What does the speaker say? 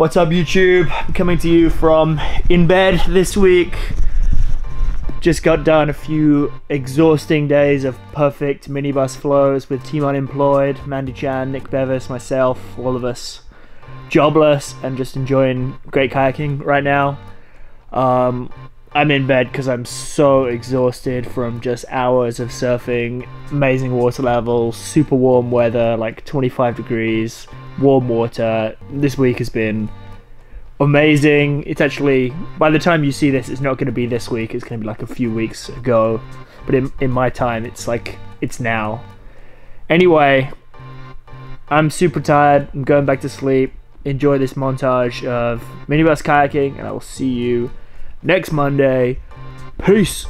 What's up, YouTube? I'm coming to you from in bed this week. Just got done a few exhausting days of perfect minibus flows with Team Unemployed, Mandy Chan, Nick Bevis, myself, all of us jobless and just enjoying great kayaking right now. Um, I'm in bed because I'm so exhausted from just hours of surfing, amazing water levels, super warm weather, like 25 degrees, warm water. This week has been amazing. It's actually, by the time you see this, it's not going to be this week, it's going to be like a few weeks ago. But in, in my time, it's like, it's now. Anyway, I'm super tired. I'm going back to sleep. Enjoy this montage of minibus kayaking, and I will see you next Monday. Peace.